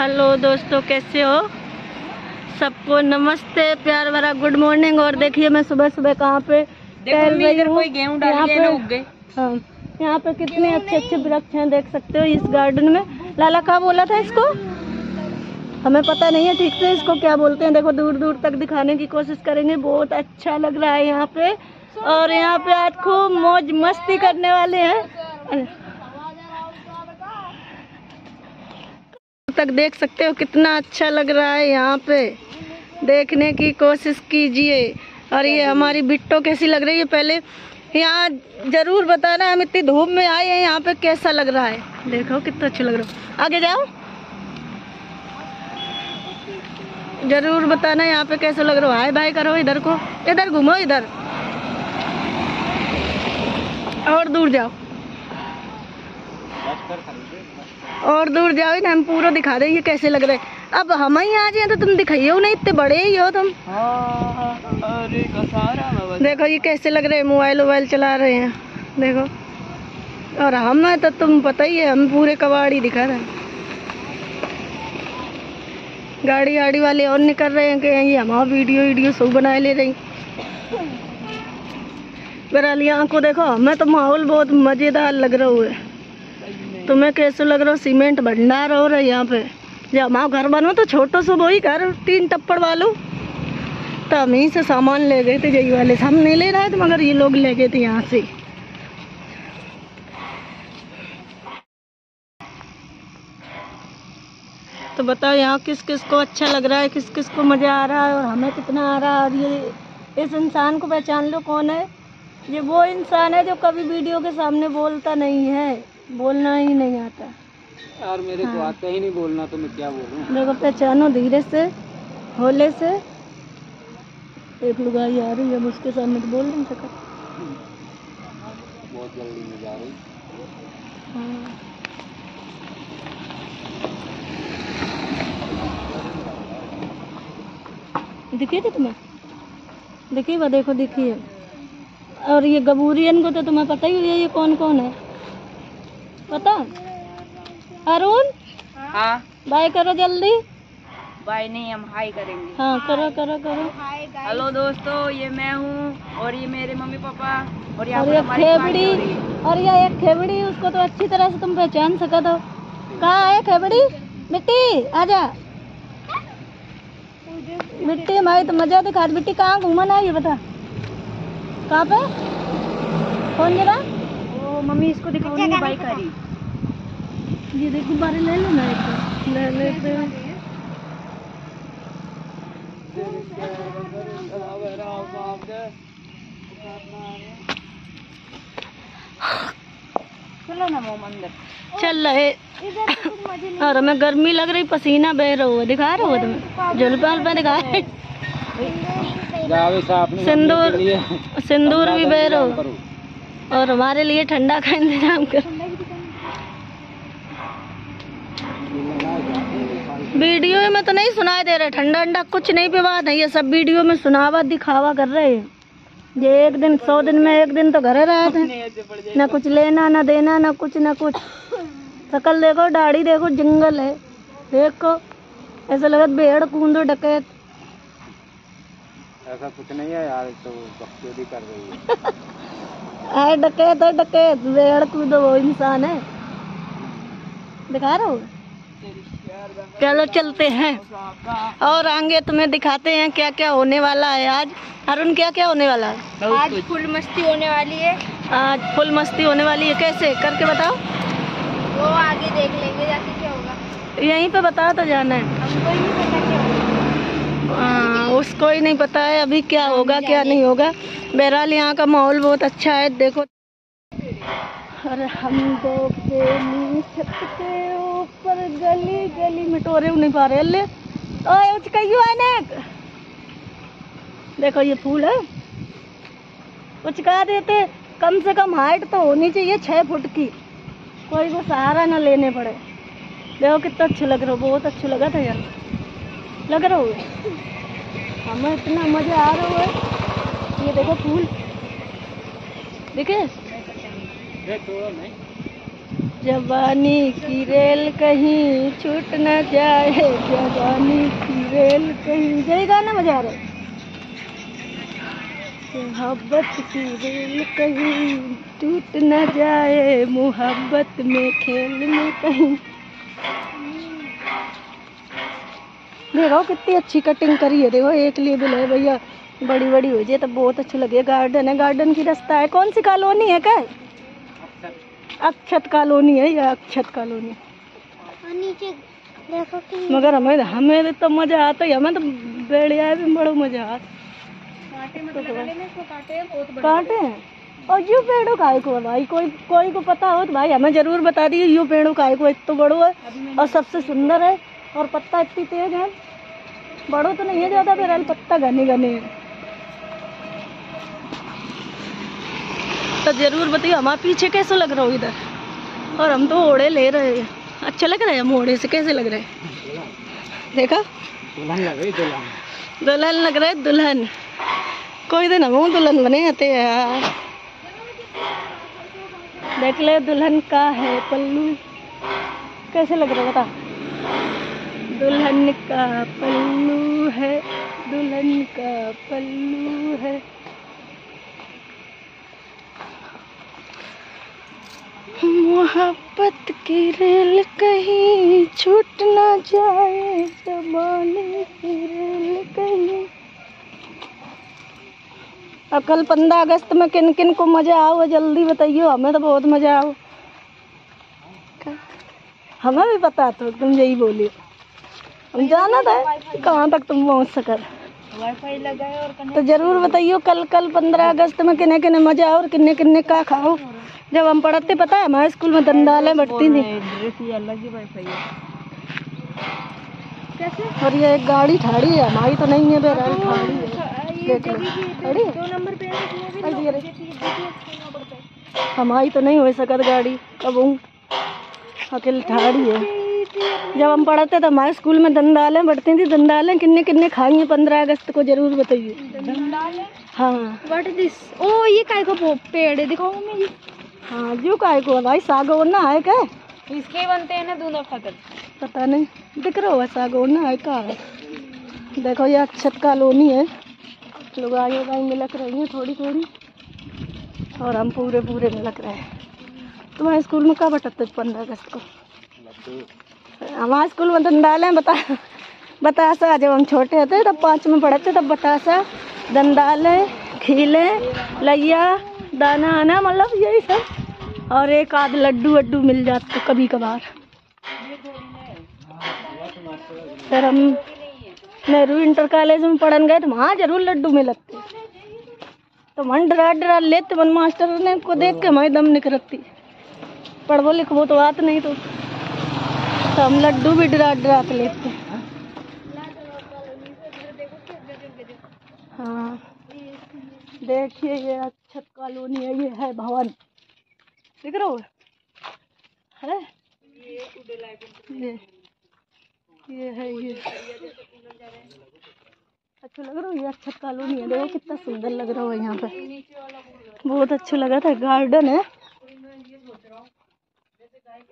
Hello दोस्तों कैसे हो? सबको नमस्ते प्यार भरा गुड मॉर्निंग। और देखिए मैं सुबह सुबह कहाँ पे टहल रही हूँ। गेहूँ यहाँ पे हाँ यहाँ पे कितने अच्छे अच्छे वृक्ष हैं देख सकते हो इस गार्डन में। लाला कहा बोला था इसको? हमें पता नहीं है ठीक से इसको क्या बोलते हैं। देखो दूर दूर तक दिखाने की कोशिश करेंगे। बहुत अच्छा लग रहा है यहाँ पे। और यहाँ पे आज खूब मौज मस्ती करने वाले हैं। तक देख सकते हो कितना अच्छा लग रहा है यहाँ पे। देखने की कोशिश कीजिए। और ये हमारी बिट्टो कैसी लग रही है? पहले यहाँ ज़रूर बताना, हम इतनी धूप में आए हैं, यहाँ पे कैसा लग रहा है? देखो कितना अच्छा लग रहा है। आगे जाओ। ज़रूर बताना यहाँ पे कैसा लग रहा है। हाय बाय करो इधर को। इधर घूमो, इधर। और दूर जाओ। और दूर जाओ ना हम पूरा दिखा देंगे कैसे लग रहे अब हम ही आ जाए तो तुम दिखाइए नहीं, इतने बड़े ही हो तुम। देखो ये कैसे लग रहे मोबाइल वोबाइल चला रहे हैं। देखो। और हम हैं तो तुम पता ही है, हम पूरे कबाड़ी दिखा रहे हैं। गाड़ी आड़ी वाले और निकल रहे हैं कि ये हमारा वीडियो वीडियो सब बना ले रही। बहरहाल यहाँ को देखो, हमें तो माहौल बहुत मज़ेदार लग रहा है। तुम्हें कैसे लग रहा हो? सीमेंट भंडार हो रहा है यहाँ पे। जब हमारा घर बनो तो छोटो सो वही घर, तीन टप्पड़ वालों। तो हम ही से सामान ले गए थे यही वाले हम नहीं ले रहे थे, मगर ये लोग ले गए थे यहाँ से। तो बताओ यहाँ किस किस को अच्छा लग रहा है, किस किस को मज़ा आ रहा है, और हमें कितना आ रहा है, और ये, इस इंसान को पहचान लो कौन है? ये वो इंसान है जो कभी वीडियो के सामने बोलता नहीं है। बोलना ही नहीं आता। यार मेरे हाँ। को आता ही नहीं बोलना तो मैं क्या बोलूँ? देखो पहचानो धीरे से होले से। एक लुगाई आ रही है अब उसके सामने तो बोल नहीं सका बहुत जल्दी में जा रही। हाँ। दिखी थी तुम्हें? दिखी वो देखो दिखी है और ये गबूरियन को तो तुम्हें पता ही है ये कौन कौन है? पता अरुण हाँ। बाय करो जल्दी। बाय नहीं हम हाई करेंगे। हाँ करो करो करो। हेलो दोस्तों ये मैं हूँ और ये मेरे मम्मी पापा और यहाँ और ये हमारी खेबड़ी हो है। और ये एक खेबड़ी उसको तो अच्छी तरह से तुम पहचान सका दो। कहाँ है खेबड़ी? मिट्टी आजा। मिट्टी हमारी तो मज़ा दिखा। मिट्टी कहाँ घूमना है ये बता। कहाँ पे? कौन जरा? मम्मी इसको दिखाओ नहीं बाई करी। ये देखो बारे ले लो ना एक। ले लेते चलो ना मोम अंदर। चल रहे। और हमें गर्मी लग रही पसीना बह रहा हुआ दिखा रहा हुआ तुम्हें? जुल्पा उल्पा दिखा रहे? सिंदूर सिंदूर भी बह रहा हो करो और हमारे लिए ठंडा का इंतज़ाम कर। वीडियो में तो नहीं सुनाई दे रहा ठंडा ठंडा कुछ नहीं पे बात है ये सब वीडियो में सुनावा दिखावा कर रहे हैं। ये एक दिन सौ दिन में एक दिन तो घर रहे थे ना कुछ लेना ना देना ना कुछ ना कुछ। शकल देखो दाढ़ी देखो जंगल है। देखो ऐसा लगा भेड़ कूदो डकैत ऐसा कुछ नहीं है यार तो कर रही है। डकैत है डकैत भेड़ कूदो वो इंसान है। दिखा रहा हूँ? चलो चलते हैं। और आगे तुम्हें दिखाते हैं क्या क्या होने वाला है आज। अरुण क्या क्या होने वाला है? आज फुल मस्ती होने वाली है। आज फुल मस्ती होने वाली है। कैसे? करके बताओ। वो आगे देख लेंगे जाके क्या होगा। यहीं पे बता तो जाना है हमको ही नहीं पता क्या होगा हाँ, उसको ही नहीं पता है अभी क्या होगा क्या नहीं होगा। बहरहाल यहाँ का माहौल बहुत अच्छा है देखो। और हम दो छत के ऊपर गली गली में टोरे नहीं पा रहे। ले ओए उच कहियो अनेक देखो ये फूल है। उचका देते कम से कम हाइट तो होनी चाहिए छः फुट की। कोई को सहारा ना लेने पड़े। देखो कितना अच्छा लग रहा हो बहुत अच्छा लगा था यार। लग रहा हो हमें इतना मज़ा आ रहा है। ये देखो फूल। देखे? जवानी की रेल कहीं छूट न जाए, जवानी की रेल कहीं। यही गाना बजा रहे मोहब्बत की रेल कहीं टूट न जाए, मोहब्बत में खेल में कहीं देखो कितनी अच्छी कटिंग करी है। देखो एक लेबल है भैया। बड़ी बड़ी हो जाए तो बहुत अच्छी लगे गार्डन है गार्डन की रास्ता है। कौन सी कॉलोनी है क्या? अक्षत कॉलोनी है या अक्षत कॉलोनी नीचे देखो कि मगर हमें हमें तो मज़ा आता है। हमें तो बेड़िया भी बड़ो मज़ा आता कांटे में लगा लेने इसको कांटे हैं बहुत बड़े। कांटे और यू पेड़ों काय को है भाई? कोई कोई को पता हो तो भाई हमें ज़रूर बता दिए। यू पेड़ों काय को इतना बड़ो है और सबसे सुंदर है। और पत्ता इतनी तेज है। बड़ो तो नहीं है ज़्यादा फिर पत्ता घने घने हैं। तो ज़रूर बताइए हमारे पीछे कैसे लग रहा हो इधर? और हम तो ओढ़े ले रहे हैं। अच्छा लग रहा है हम ओढ़े से कैसे लग रहे हैं? देखा? दुल्हन लग रहा है दुल्हन। कोई दिन हम दुल्हन बने आते यार। देख ले दुल्हन का है पल्लू। कैसे लग रहा है बता? दुल्हन का पल्लू है दुल्हन का पल्लू है। मोहब्बत की रेल कहीं छूट ना जाए जमाने की रेल कहीं। अब कल पंद्रह अगस्त में किन किन को मज़ा आओ जल्दी बताइए हमें तो बहुत मज़ा आओ हमें भी पता तो तुम यही बोली हम जाना था? कहाँ तक तुम पहुँच सकर वाईफाई लगा है और तो ज़रूर बताइयो कल कल पंद्रह अगस्त में किन्ने किन्ने मज़ा आओ और किन्ने किन्ने का खाओ। जब हम पढ़ते पता है हमारे स्कूल में दंडालें बढ़ती थी। और ये एक गाड़ी ठाड़ी है हमारी तो नहीं है बहरहाल ठाड़ी है। हमारी तो नहीं हो सकत गाड़ी कब अकेले ठाड़ी है। जब हम पढ़ते तो हमारे स्कूल में दंडालें बढ़ती थी दंडालें किन्ने किन्ने खाई हैं पंद्रह अगस्त को ज़रूर बताइए। हाँ। दिस ओ ये काय का पेड़ दिखाओ मम्मी हाँ जो काय को भाई सागौन ना है क्या? इसके बनते हैं ना दूधा फ़सल। पता नहीं दिख रहा है सागौन ना है का देखो ये अक्षत कॉलोनी है। लोग आगे आगे मिलक रही हैं थोड़ी थोड़ी। और हम पूरे पूरे मिलक रहे हैं। तुम्हारे स्कूल में कब बटते पंद्रह अगस्त को? हमारे स्कूल में दंडालें बता बतासा जब हम छोटे थे, तब पाँच में पढ़ते तब बतासा दंडालें, खीले, लैया दाना आना मतलब यही सब। और एक आध लड्डू वड्डू मिल जाते कभी कभार। फिर हम नेहरू इंटर कॉलेज में पढ़न गए तो वहाँ ज़रूर लड्डू मिलते। तो मन डरा डरा लेते, मन मास्टर ने को देख के हमारी दम निकलती। पढ़वो लिखवो तो बात नहीं तो तो हम लड्डू भी डरा डरा के लेते हैं। हाँ। देखिए ये अच्छत कॉलोनी है, ये है भवन। दिख रहा हो? है? ये ये है, ये। अच्छा लग रहा है ये अच्छा कॉलोनी है? देखो कितना सुंदर लग रहा है यहाँ पे। बहुत अच्छा लगा था, गार्डन है।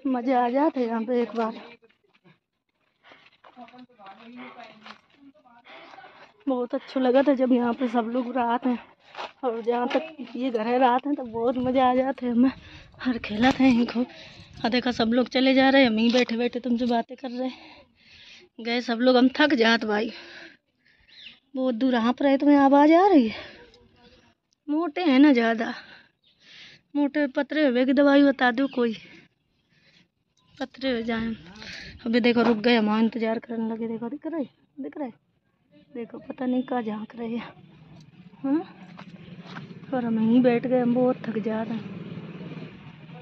मज़ा आ जाते यहाँ पे एक बार। बहुत अच्छा लगा था जब यहाँ पे सब लोग रात हैं और जहाँ तक ये घर है रात हैं तो बहुत मज़ा आ जाते हैं। हमें हर खेला था यहीं को और देखा, सब लोग चले जा रहे हैं। हम ही बैठे बैठे तुमसे बातें कर रहे हैं। गए सब लोग, हम थक जात भाई। बहुत दूर यहाँ पर है, तुम्हें आवाज़ आ रही है? मोटे हैं ना ज़्यादा। मोटे पतरे हुए की दवाई बता दो कोई। पतरे हो जाए। अभी देखो, रुक गए हम इंतज़ार करने लगे। देखो, दिख रहे दिख रहे देखो, पता नहीं कहाँ झाँक रहे हैं। हाँ? और हम यहीं बैठ गए, हम बहुत थक जा रहे हैं।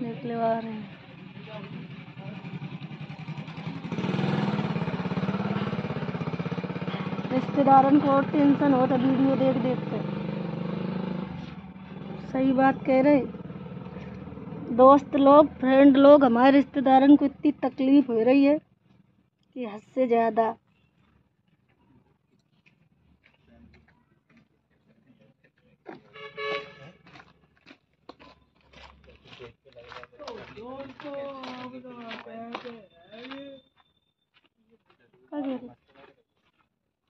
देख ले, आ रहे हैं। रिश्तेदारन को टेंशन होता वीडियो देख देख के सही बात कह रहे दोस्त लोग फ्रेंड लोग, हमारे रिश्तेदारन को इतनी तकलीफ़ हो रही है कि हद से ज़्यादा।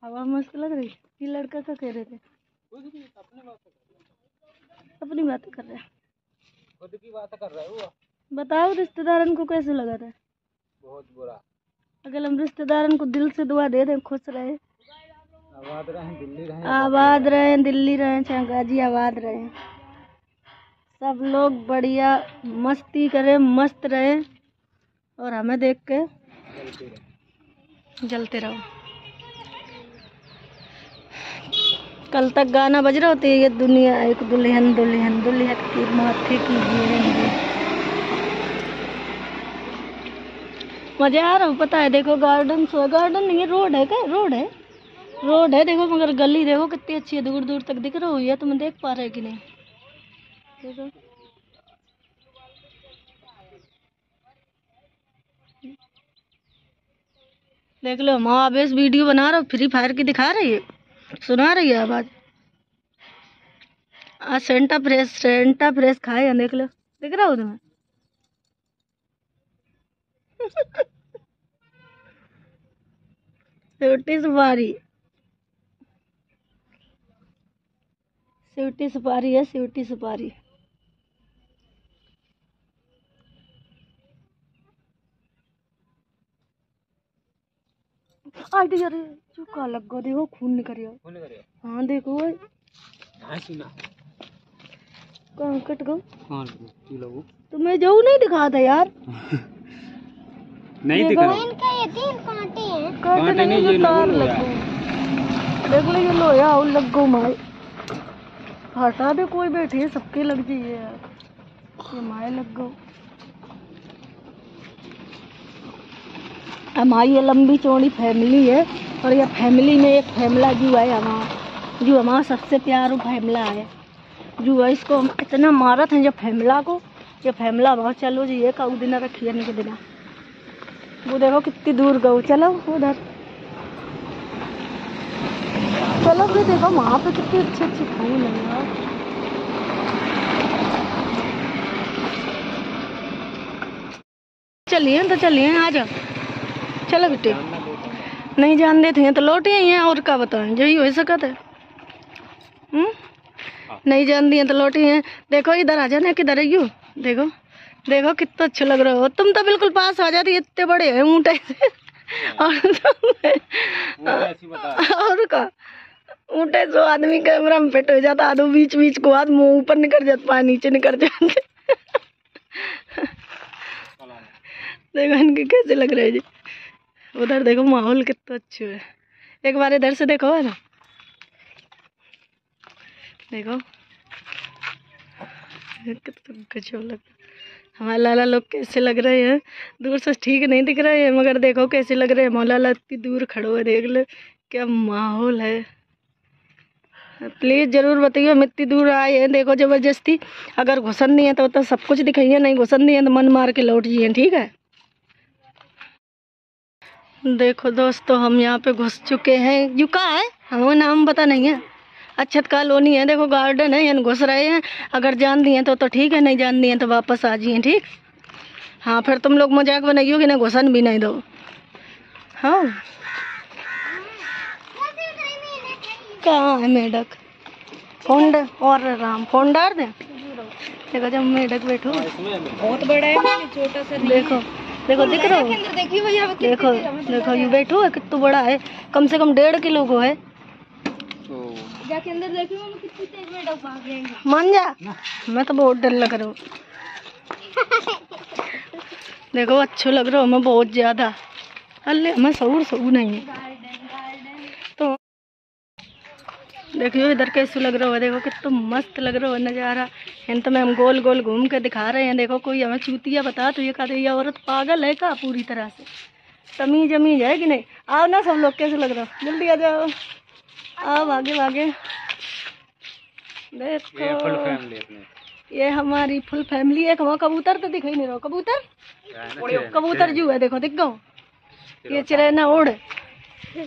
हवा मस्त लग रही ये लड़का क्या कह रहे थे? अपनी बात कर रहे हैं। खुद की बात कर रहे हो? बताओ रिश्तेदारन को कैसे लगा था? बहुत बुरा। अगर हम रिश्तेदारन को दिल से दुआ दे दें खुश रहे। आबाद रहे दिल्ली रहे आबाद रहे दिल्ली रहे चाहे गाजियाबाद रहे। सब लोग बढ़िया मस्ती करें मस्त रहे। और हमें देख के जलते रहो। कल तक गाना बज रहा होता है, ये दुनिया एक दुल्हन दुल्हन दुल्हन की माथे की मज़ा आ रहा हूँ पता है, देखो गार्डन सो गार्डन नहीं है रोड है क्या? रोड है? रोड है, देखो, मगर गली, देखो कितनी अच्छी है, दूर दूर तक दिख रहा हो ये तुम देख पा रहे कि नहीं। देखो। देख लो, माँ आवेश वीडियो बना रहा हूँ फ्री फायर की दिखा रही है। सुना रही है आवाज़? आज सेंटा फ्रेश सेंटा फ्रेश खाए हैं, देख लो। दिख रहा हो तुम्हें? सिवटी सुपारी सिवटी सुपारी है, सिवटी सुपारी आई तो यार चुका लग गो देखो खून निकल रहा कौन करे हाँ देखो ओए। हाँ सुना। कहाँ कट गो कौन तू लोग तो मैं जाऊ नहीं दिखा था यार। नहीं देखो। दिख। रहा। काटे कांटे नहीं ये तार लोगो। लगो देख लो ये लोया और लग गो माए। हटा दे कोई बैठे है, सबके लग जाइए यार। ये माए लग। गो हमारी ये लंबी चौड़ी फैमिली है। और ये फैमिली में एक फैमिला जो है हमारा। जो हमारा सबसे प्यारा फैमिला है। जो है इसको हम इतना मारत हैं जब फैमिला को ये फैमिला बहुत चलो जी, ये कऊ दिन रखिए के दिन। वो देखो कितनी दूर गऊ, चलो उधर। चलो फिर देखो वहाँ पे कितनी अच्छी अच्छी फूल है यार। चलिए तो चलिए आ जाओ चलो बेटे। नहीं जान देते हैं तो लौटे ही हैं और क्या बताएँ यही हो सकत है। हम्म? नहीं जान दिए तो लौटे हैं देखो इधर आ जाना किधर है यू? देखो देखो कितना अच्छा लग रहा हो। तुम तो बिल्कुल पास आ जाती इतने बड़े हैं ऊँटे। से और और का ऊँटे जो आदमी कैमरा में फिट हो जाता आदमी बीच बीच को हाथ मुँह ऊपर निकल जाता पानी नीचे निकल जाते। देखो इनके कैसे लग रहे हैं जी। उधर देखो माहौल कितना अच्छा है एक बार इधर से देखो है ना। देखो। कितना गजब लग हमारे लाला लोग कैसे लग रहे हैं। दूर से ठीक नहीं दिख रहे हैं मगर देखो कैसे लग रहे हैं। मौलाला इतनी दूर खड़ो है देख लो क्या माहौल है। प्लीज़ ज़रूर बताइए हम इतनी दूर आए हैं देखो ज़बरदस्ती। अगर घुसन नहीं है तो, तो सब कुछ दिखाइए नहीं घुसन नहीं है तो मन मार के लौट जाइए ठीक है? देखो दोस्तों हम यहाँ पे घुस चुके हैं। यू का है हमें नाम पता नहीं है। अच्छत कॉलोनी है। देखो गार्डन है यहाँ घुस रहे हैं। अगर जान दिए तो तो ठीक है नहीं जान दिए तो वापस आ जाइए ठीक? हाँ फिर तुम लोग मज़ाक बनाइयो कि ना घुसन भी नहीं दो। हाँ। कहाँ है मेढक? फ़ोन और राम फ़ोन डाल दें? देखो जब मेढक बैठो। बहुत बड़ा है छोटा सा देखो। देखो दिख रहा हो। देखो देखो ये बैठो है कितना बड़ा है कम से कम डेढ़ किलो को है। तो जाके अंदर देखिए मम्मी कितनी तेज बेटा भाग जाएँगे मान जा। मैं तो बहुत डर लग रहा हूँ। देखो अच्छो लग रहा हूँ मैं बहुत ज़्यादा। अल्ले मैं सऊर सऊ नहीं है। देखियो इधर कैसे लग रहा है देखो कितना तो मस्त लग रहा है नज़ारा। इन तो मैं हम गोल गोल घूम के दिखा रहे हैं देखो कोई हमें चूतिया बता तो ये कहते ये औरत पागल है का पूरी तरह से? तमीज अमीज है कि नहीं? आओ ना सब लोग कैसे लग रहा? है जल्दी आ जाओ। आओ भागे भागे। ये देखो ये हमारी फुल फैमिली है वहाँ कबूतर तो दिखाई नहीं रहा कबूतर? है कबूतर जू है देखो दिख गो ये उड़। हाँ,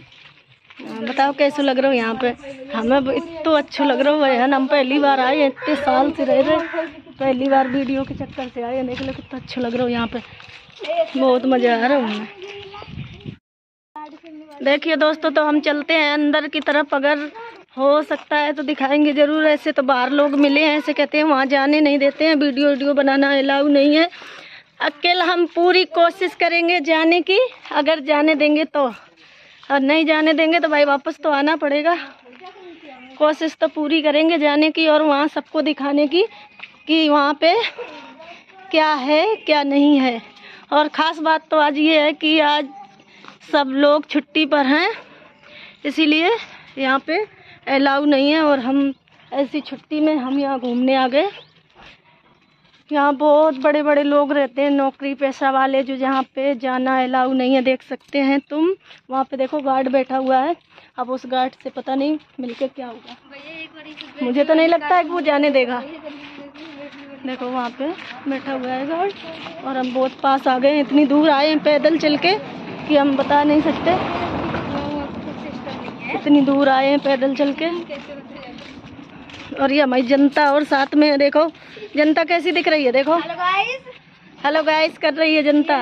बताओ कैसे लग रहा हो यहाँ पे? हमें इतना अच्छा लग रहा है हम पहली बार आए हैं, इतने साल से रह रहे पहली बार वीडियो के चक्कर से आए हैं। देख लो कितना अच्छा लग रहा है यहाँ पे। बहुत मज़ा आ रहा है हमें देखिए दोस्तों तो हम चलते हैं अंदर की तरफ़। अगर हो सकता है तो दिखाएँगे ज़रूर। ऐसे तो बाहर लोग मिले हैं ऐसे कहते हैं वहाँ जाने नहीं देते हैं वीडियो वीडियो बनाना अलाउ नहीं है। अकेला हम पूरी कोशिश करेंगे जाने की। अगर जाने देंगे तो। और नहीं जाने देंगे तो भाई वापस तो आना पड़ेगा। कोशिश तो पूरी करेंगे जाने की और वहाँ सबको दिखाने की कि वहाँ पे क्या है, क्या नहीं है। और ख़ास बात तो आज ये है कि आज सब लोग छुट्टी पर हैं, इसीलिए यहाँ पे अलाउ नहीं है और हम ऐसी छुट्टी में हम यहाँ घूमने आ गए। यहाँ बहुत बड़े बड़े लोग रहते हैं, नौकरी पेशा वाले जो जहाँ पे जाना, अलाउ नहीं है, देख सकते हैं तुम। वहाँ पे देखो गार्ड बैठा हुआ है। अब उस गार्ड से पता नहीं मिलके क्या होगा मुझे तो नहीं लगता है कि वो जाने देगा। देखो वहाँ पे बैठा हुआ है गार्ड। और हम बहुत पास आ गए हैं, इतनी दूर आए हैं पैदल चल के कि हम बता नहीं सकते। इतनी दूर आए हैं पैदल चल के। और ये हमारी जनता और साथ में देखो। जनता कैसी दिख रही है देखो। हेलो गाइस कर रही है जनता।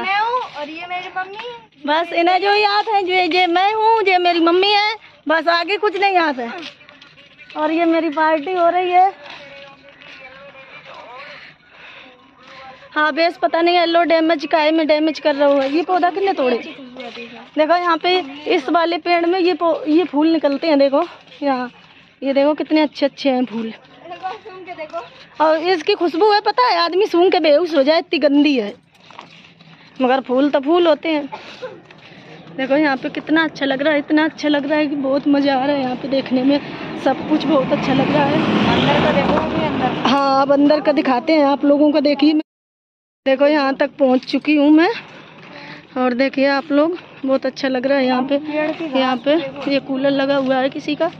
और ये मेरी मम्मी बस इन्हें जो याद है जो ये मैं हूँ ये मेरी मम्मी है। बस आगे कुछ नहीं याद है। और ये मेरी पार्टी हो रही है। हाँ बेस पता नहीं येलो डैमेज का है मैं डैमेज कर रहा हूँ। ये पौधा कितने तोड़े? देखो यहाँ पे इस वाले पेड़ में ये ये फूल निकलते हैं देखो। यहाँ। ये देखो कितने अच्छे अच्छे हैं फूल। और इसकी खुशबू है पता है? आदमी सूंघ के बेहूस हो जाए इतनी गंदी है। मगर फूल तो फूल होते हैं। देखो यहाँ पे कितना अच्छा लग रहा है इतना अच्छा लग रहा है कि बहुत मज़ा आ रहा है यहाँ पे देखने में। सब कुछ बहुत अच्छा लग रहा है। अंदर का देखो अंदर। हाँ अब अंदर का दिखाते हैं। आप लोगों को देखिए देखो यहाँ तक पहुँच चुकी हूँ मैं। और देखिए आप लोग बहुत अच्छा लग रहा है यहाँ पे। यहाँ पे ये कूलर लगा हुआ है किसी का।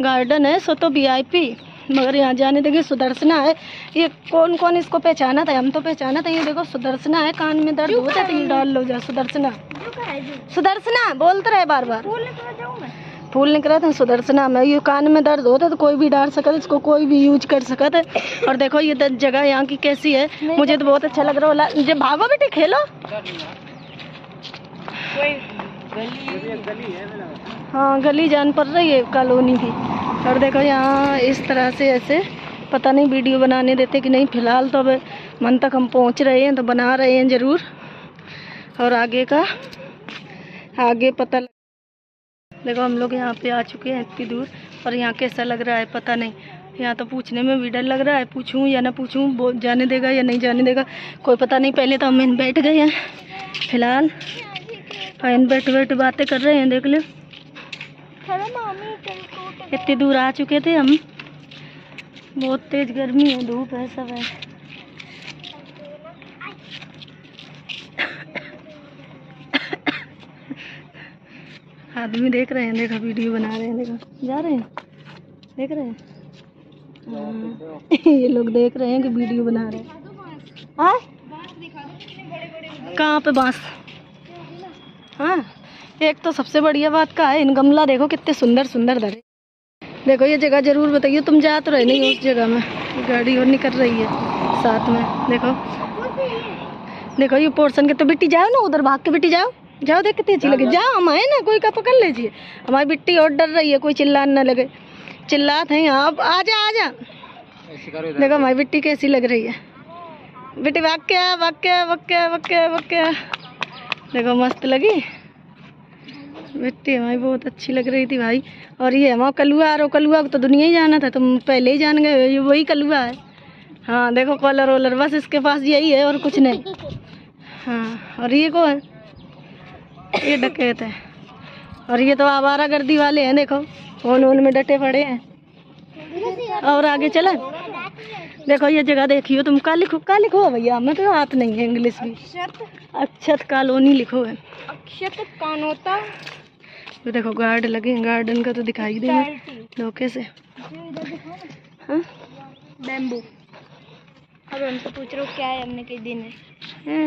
गार्डन है सो तो वीआईपी मगर यहाँ जाने देंगे सुदर्शना है। ये कौन कौन इसको पहचाना था? हम तो पहचाना था ये देखो सुदर्शना है। कान में दर्द होता है डाल लो जा सुदर्शना सुदर्शना बोलते रहे बार बार फूल निकला था सुदर्शना में ये कान में दर्द होता है तो कोई भी डाल सकता इसको कोई भी यूज़ कर सकता। है और देखो ये जगह यहाँ की कैसी है। मुझे तो बहुत अच्छा लग रहा है। भागो बेटे खेलो। हाँ गली जान पड़ रही है, कॉलोनी की। और देखो यहाँ इस तरह से ऐसे, पता नहीं वीडियो बनाने देते कि नहीं, फ़िलहाल तो अब मन तक हम पहुँच रहे हैं तो बना रहे हैं ज़रूर। और आगे का, आगे पता लग... देखो हम लोग यहाँ पे आ चुके हैं इतनी दूर, और यहाँ कैसा लग रहा है पता नहीं। यहाँ तो पूछने में भी डर लग रहा है, पूछूँ या ना पूछूँ जाने देगा या नहीं जाने देगा, कोई पता नहीं, पहले तो हम बैठ गए हैं, फ़िलहाल। इन बैठ बैठ बातें कर रहे हैं देख लो। इतनी दूर आ चुके थे हम। बहुत तेज गर्मी है धूप है सब है। आदमी देख रहे हैं देखो वीडियो बना रहे हैं देखो। जा रहे हैं? देख रहे हैं? हाँ। ये लोग देख रहे हैं कि वीडियो बना रहे हैं। हाँ कहाँ पे बाँस? हाँ एक तो सबसे बढ़िया बात का है इन गमला देखो कितने सुंदर सुंदर धरे। देखो ये जगह ज़रूर बताइए तुम जा तो रहे नहीं उस जगह में गाड़ी और निकल रही है साथ में देखो। देखो ये पोर्शन के तो बिट्टी जाओ ना उधर भाग के बिट्टी जाओ। जाओ देख कितनी अच्छी लगे जाओ हम आए ना कोई का पकड़ लीजिए। हमारी बिट्टी और डर रही है कोई चिल्लाने ना लगे। चिल्लात है अब आ जा आ जा देखो हमारी बिट्टी कैसी लग रही है। बेटी वाक्य के आ भाग के देखो, मस्त लगी। मिट्टी हमारी बहुत अच्छी लग रही थी भाई। और ये हमारा कलुआ, और कलुआ को तो दुनिया ही जाना था, तुम पहले ही जान गए ये वही कलुआ है। हाँ देखो कॉलर वॉलर बस इसके पास यही है, और कुछ नहीं। हाँ और ये को है? ये डकैत है। और ये तो आवारा गर्दी वाले हैं, देखो। फ़ोन वोन में डटे पड़े हैं। और आगे चला देखो ये जगह देखियो तुम। का लिखो का लिखो भैया? मैं तो हाथ नहीं है इंग्लिश भी अक्षत। कॉलोनी लिखो है। अक्षत कानोता ये देखो गार्ड लगे गार्डन का तो दिखाई देगा। धोखे से। हाँ? बैम्बू अब हमसे पूछ रहे हो क्या है? हमने कई दिन है।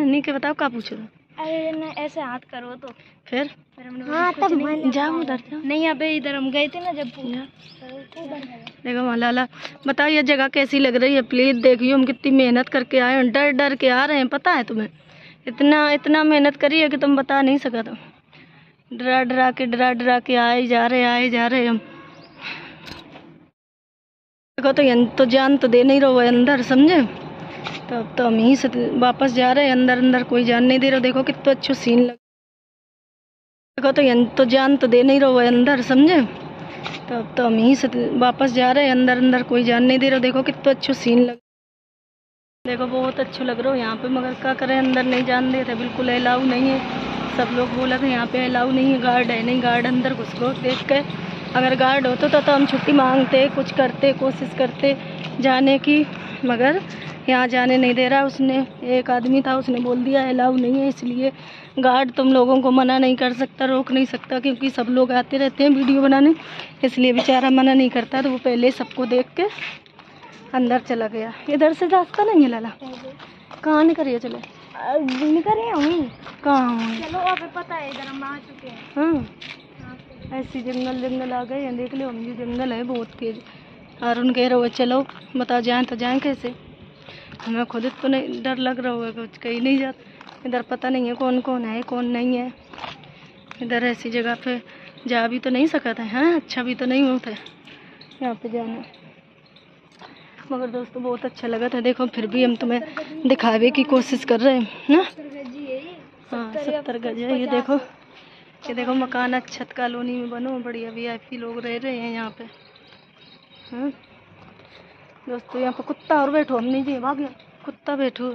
नहीं के बताओ का पूछ रहे हो? अरे ना ऐसे हाथ करो तो। फिर? हमने नहीं। जाओ उधर नहीं यहाँ पे इधर हम गए थे ना जब देखो मलाला बताओ ये जगह कैसी लग रही है? प्लीज़ देखियो हम कितनी मेहनत करके आए हैं डर डर के आ रहे हैं पता है तुम्हें? इतना इतना मेहनत करी है कि तुम बता नहीं सका तुम डरा डरा के डरा डरा के आए जा रहे आए जा रहे हम। देखो तो तो जान तो दे नहीं रहो अंदर समझे? तो अब तो हम से वापस जा रहे हैं अंदर अंदर कोई जान नहीं दे रहा। देखो कितना तो अच्छा सीन लग देखो तो तो जान तो दे नहीं रहो अंदर समझे? तो अब तो हम यहीं से वापस जा रहे हैं अंदर अंदर कोई जान नहीं दे रहा। देखो कितना तो अच्छा सीन लग देखो बहुत अच्छा लग रहा हो यहाँ पे मगर क्या करें अंदर नहीं जान दे रहे बिल्कुल अलाउ नहीं है। सब लोग बोला था यहाँ पे अलाउ नहीं है गार्ड है नहीं गार्ड अंदर घुस गो देख के। अगर गार्ड होता तो, तो हम छुट्टी मांगते कुछ करते कोशिश करते जाने की मगर यहाँ जाने नहीं दे रहा उसने। एक आदमी था उसने बोल दिया अलाउ नहीं है इसलिए। गार्ड तुम लोगों को मना नहीं कर सकता रोक नहीं सकता क्योंकि सब लोग आते रहते हैं वीडियो बनाने। इसलिए बेचारा मना नहीं करता तो वो पहले सबको देख के अंदर चला गया। इधर से रास्ता नहीं है लाला? कहाँ निकलिए चले। निकले हूँ कहाँ? हुए चलो अब पता है इधर हम आ चुके हैं। हाँ। ऐसी जंगल जंगल आ गए हैं। देख लो हम जंगल है बहुत तेज। अरुण कह रहे हो चलो बता जाएँ तो जाएँ कैसे? हमें खुद तो नहीं डर लग रहा होगा कुछ कहीं नहीं जाता। इधर पता नहीं है कौन कौन है, कौन नहीं है। इधर ऐसी जगह पे जा भी तो नहीं सका था हाँ अच्छा भी तो नहीं होता है। यहाँ पे जाना। मगर दोस्तों, बहुत अच्छा लगा था। देखो, फिर भी हम तुम्हें दिखावे की कोशिश कर रहे हैं, ना? हाँ सत्तर गज है ये देखो। ये देखो, मकान, अच्छत कॉलोनी में बनो, बढ़िया वी लोग रह रहे हैं यहाँ पे। हाँ। दोस्तों, यहाँ पे कुत्ता और बैठो हम नहीं जी भाग कुत्ता बैठो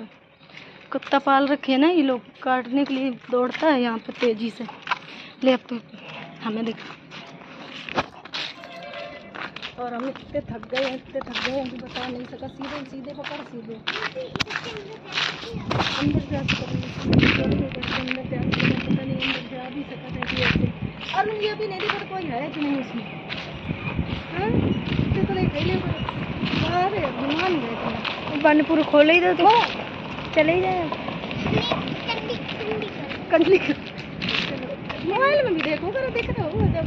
कुत्ता पाल रखे ना ये लोग, काटने के लिए दौड़ता है यहाँ पे तेज़ी से। ले अब तो हमें दिखा। और हम इतने थक गए हैं, इतने थक गए हैं कि बता नहीं सका। सीधे सीधे पकड़, सीधे। अंदर जा अंदर जा पता नहीं अंदर जा भी सका था कि ऐसे। और मुझे अभी नहीं देखा कोई है कि नहीं उसमें? है पानीपुर खोले ही तो। चले ही जाए। कंडली मोबाइल में भी देखो करो देख रहे हो जब।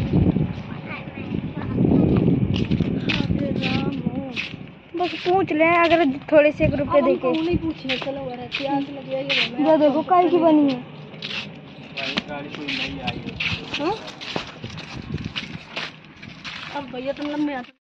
बस पूछ ले अगर थोड़े से एक रुपए अब देके। नहीं चलो प्यास लग गया देखो काय की बनी है। हाँ? अब भैया तुम लंबे आते